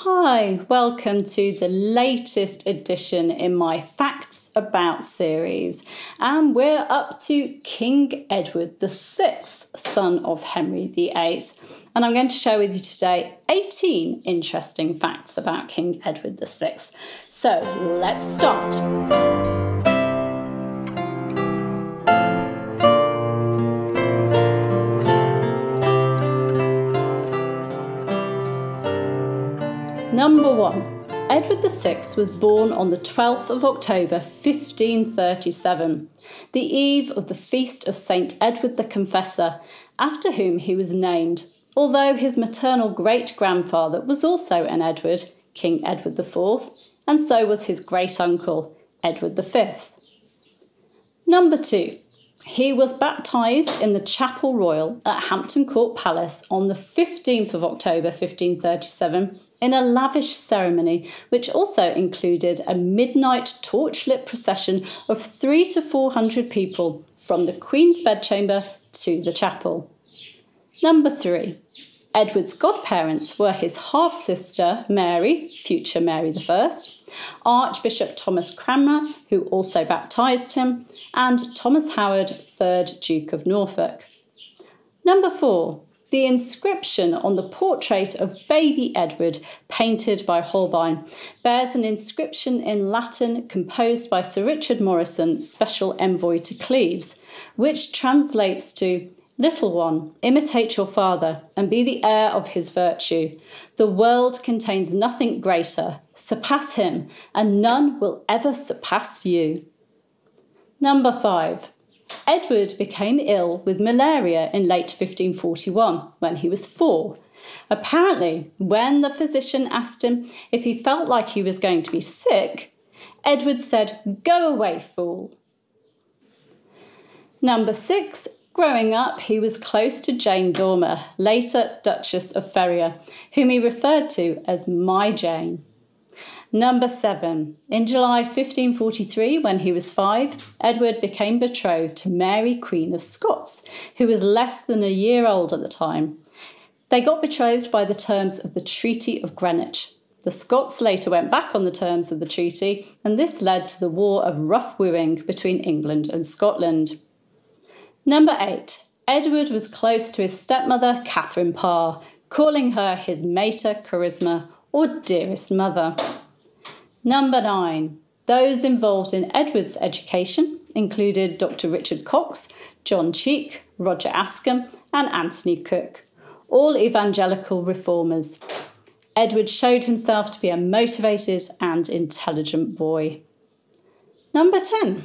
Hi, welcome to the latest edition in my Facts About series. And we're up to King Edward VI, son of Henry VIII. And I'm going to share with you today 18 interesting facts about King Edward VI. So let's start. Edward VI was born on the 12th of October 1537, the eve of the feast of St. Edward the Confessor, after whom he was named, although his maternal great grandfather was also an Edward, King Edward IV, and so was his great uncle, Edward V. Number two. He was baptised in the Chapel Royal at Hampton Court Palace on the 15th of October 1537 in a lavish ceremony which also included a midnight torchlit procession of three to four hundred people from the Queen's bedchamber to the chapel. Number three. Edward's godparents were his half sister Mary, future Mary I, Archbishop Thomas Cranmer, who also baptised him, and Thomas Howard, 3rd Duke of Norfolk. Number four, the inscription on the portrait of baby Edward, painted by Holbein, bears an inscription in Latin composed by Sir Richard Morison, Special Envoy to Cleves, which translates to Little one, imitate your father and be the heir of his virtue. The world contains nothing greater. Surpass him, and none will ever surpass you. Number five. Edward became ill with malaria in late 1541 when he was four. Apparently, when the physician asked him if he felt like he was going to be sick, Edward said, Go away, fool. Number six, growing up, he was close to Jane Dormer, later Duchess of Feria, whom he referred to as My Jane. Number seven. In July 1543, when he was five, Edward became betrothed to Mary, Queen of Scots, who was less than a year old at the time. They got betrothed by the terms of the Treaty of Greenwich. The Scots later went back on the terms of the treaty, and this led to the War of Rough Wooing between England and Scotland. Number eight. Edward was close to his stepmother, Catherine Parr, calling her his mater carissima or dearest mother. Number nine, those involved in Edward's education included Dr. Richard Cox, John Cheke, Roger Ascham, and Anthony Cooke, all evangelical reformers. Edward showed himself to be a motivated and intelligent boy. Number 10.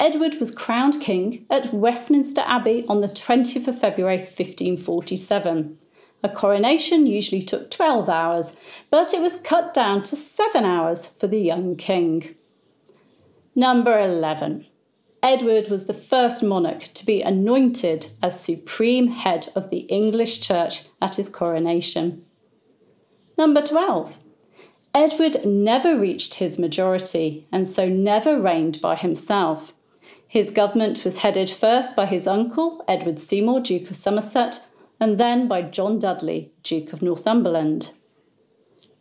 Edward was crowned king at Westminster Abbey on the 20th of February 1547. A coronation usually took 12 hours, but it was cut down to 7 hours for the young king. Number 11. Edward was the first monarch to be anointed as supreme head of the English Church at his coronation. Number 12. Edward never reached his majority and so never reigned by himself. His government was headed first by his uncle, Edward Seymour, Duke of Somerset, and then by John Dudley, Duke of Northumberland.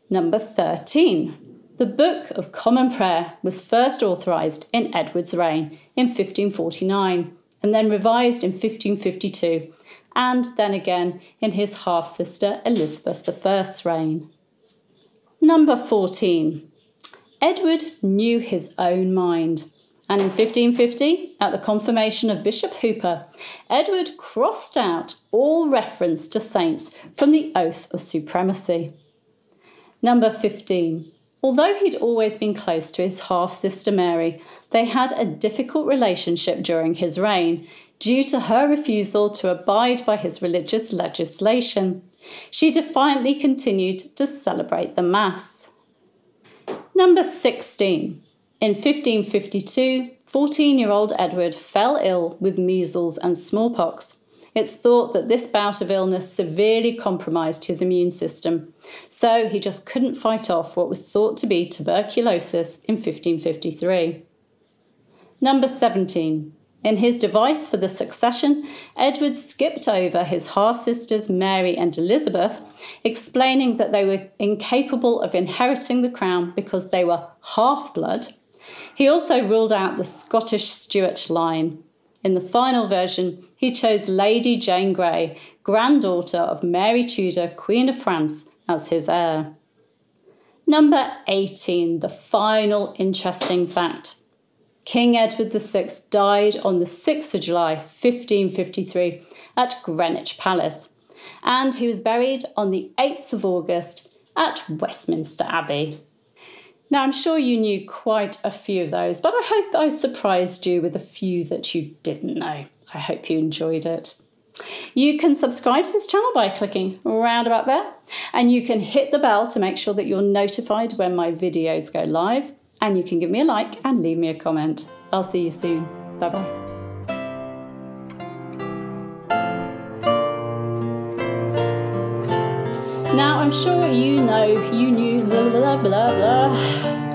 Number 13. The Book of Common Prayer was first authorised in Edward's reign in 1549 and then revised in 1552 and then again in his half sister Elizabeth I's reign. Number 14. Edward knew his own mind and in 1550, at the confirmation of Bishop Hooper, Edward crossed out all reference to saints from the oath of supremacy. Number 15. Although he'd always been close to his half sister Mary, they had a difficult relationship during his reign due to her refusal to abide by his religious legislation. She defiantly continued to celebrate the Mass. Number 16. In 1552, 14 year old Edward fell ill with measles and smallpox. It's thought that this bout of illness severely compromised his immune system, so he just couldn't fight off what was thought to be tuberculosis in 1553. Number 17. In his device for the succession, Edward skipped over his half sisters Mary and Elizabeth, explaining that they were incapable of inheriting the crown because they were half blood. He also ruled out the Scottish Stuart line. In the final version, he chose Lady Jane Grey, granddaughter of Mary Tudor, Queen of France, as his heir. Number 18, the final interesting fact. King Edward VI died on the 6th of July 1553 at Greenwich Palace, and he was buried on the 8th of August at Westminster Abbey. Now, I'm sure you knew quite a few of those, but I hope I surprised you with a few that you didn't know. I hope you enjoyed it. You can subscribe to this channel by clicking around about there, and you can hit the bell to make sure that you're notified when my videos go live and you can give me a like and leave me a comment. I'll see you soon. Bye bye. Now, I'm sure you know, you knew, blah, blah, blah, blah.